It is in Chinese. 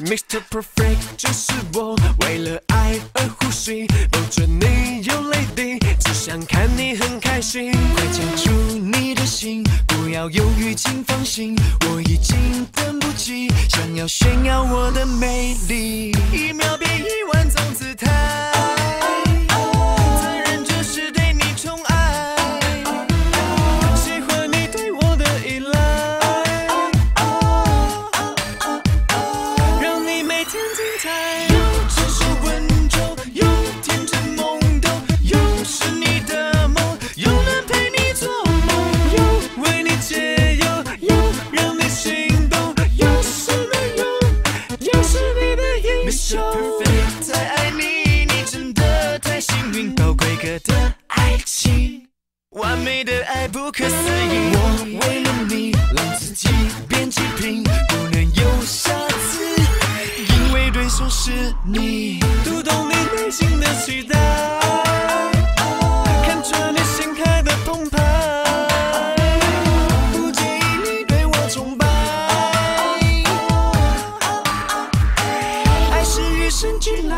Mr. Perfect 就是我，为了爱而呼吸，抱着你有泪滴，只想看你很开心。快交出你的心，不要犹豫，请放心，我已经等不及，想要炫耀我的美丽，一秒变一万 Mr. 雄。Perfect，太爱你，你真的太幸运，高贵格的爱情，完美的爱不可思议。我为了你，让自己变极品，不能有瑕疵，因为对手是你。读懂甚至。